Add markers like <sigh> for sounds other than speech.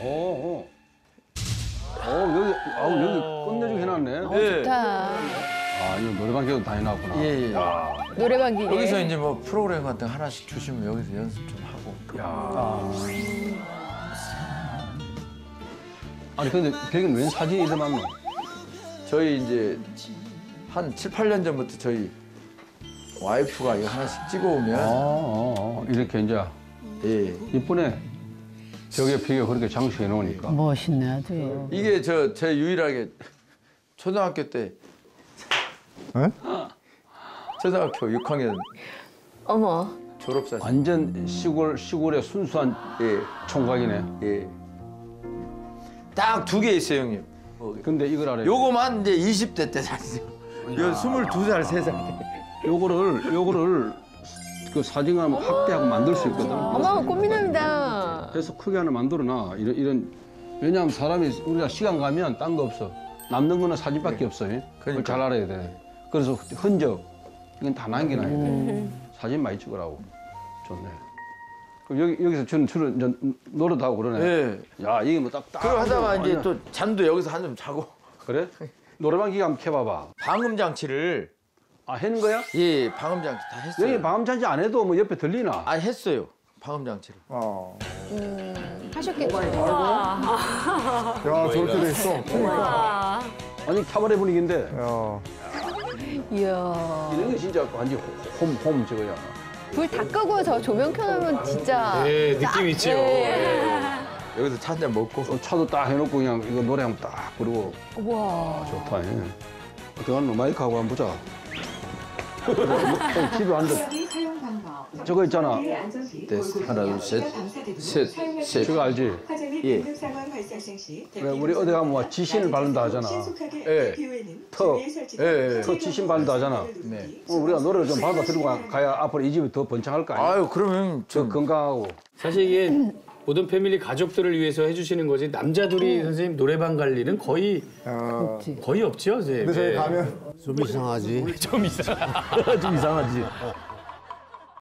어, 어. 어, 여기, 아우, 여기 끝내주게 해놨네. 예. 좋다. 아, 이거 노래방 계도 다녀놨구나. 예, 예. 노래방 기계. 여기서 이제 뭐 프로그램 같은 거 하나씩 주시면 여기서 연습 좀 하고. 야. 아니, 근데 벽엔 웬 사진이 많노? 저희 이제 한 7, 8년 전부터 저희 와이프가 이거 하나씩 아, 찍어오면 어, 어, 이렇게 이제 예. 이쁘네. 벽에 벽에 그렇게 장식해 놓으니까. 멋있네 아주. 이게 저 제 유일하게 초등학교 때 초등학교 6학년 어머. 졸업사진. 완전 시골, 시골의 순수한 예. 총각이네. 예. 딱 두 개 있어요, 형님. 근데 이걸 알아요. 요거만 이제 20대 때 사진. 요 22살, 3살 때. 요거를, 요거를 그 사진을 확대하고 만들 수 있거든. 어머, 꽃미남이다. 그래서 크게 하나 만들어놔. 이런, 이런 왜냐하면 사람이 우리가 시간 가면 딴 거 없어. 남는 거는 사진밖에 없어. 요 그걸 그러니까. 잘 알아야 돼. 그래서 흔적 이건 다 남겨놔야 돼. 사진 많이 찍으라고. 좋네. 그럼 여기 여기서 저는 주로 이제 노래도 하고 그러네. 예. 야 이게 뭐 딱 딱. 그리고 하다가 이제 아니야. 또 잠도 여기서 한점 자고. 그래? 노래방 기가 한번 켜봐봐. 방음 장치를 아 해는 거야? 예, 방음 장치 다 했어요. 여기 방음잔치 안 해도 뭐 옆에 들리나? 아, 했어요. 방음 장치를. 하셨겠죠. 야 저렇게 돼 있어. 아니 카바레 분위기인데 야. 이야. 이런 게 진짜 완전 홈 홈 저거야. 불 다 끄고 저 조명 켜놓으면 진짜. 네, 느낌 있죠. 여기서 차 한잔 먹고. 어, 차도 딱 해놓고 그냥 이거 노래 한번 딱 부르고 와. 좋다. 예. 어떡하노 마이크하고 한번 보자. 집에 앉아. 저거 있잖아. 됐어. 하나, 둘, 셋. 셋, 셋. 저거 알지? 예. 왜 우리 어디 가면 뭐 지신을 바른다 하잖아. 예. 터. 예, 예. 터 지신 바른다 하잖아. 네. 어, 우리가 노래를 좀 받아 들고 가- 가야 앞으로 이 집이 더 번창할 거 아니야? 아유, 그러면 저좀 건강하고. 사실 이게 모든 패밀리 가족들을 위해서 해주시는 거지 남자 둘이 선생님 노래방 갈 일은 거의 야. 거의 없죠. 이제. 근데 저기 네. 가면 좀 이상하지. <laughs> 좀 이상. <laughs> 좀 이상하지.